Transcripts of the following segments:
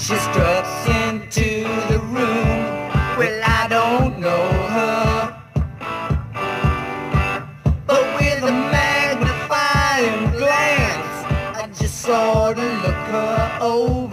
She struts into the room. Well, I don't know her. But with a magnifying glance, I just sort of look her over.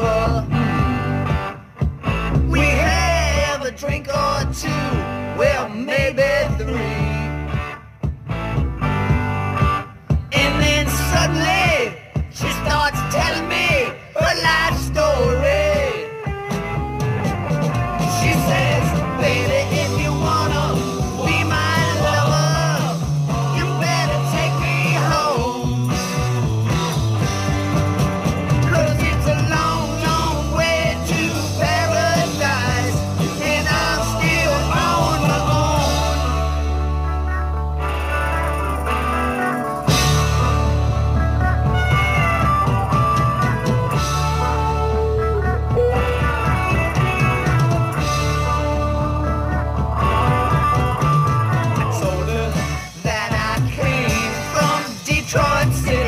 Detroit City.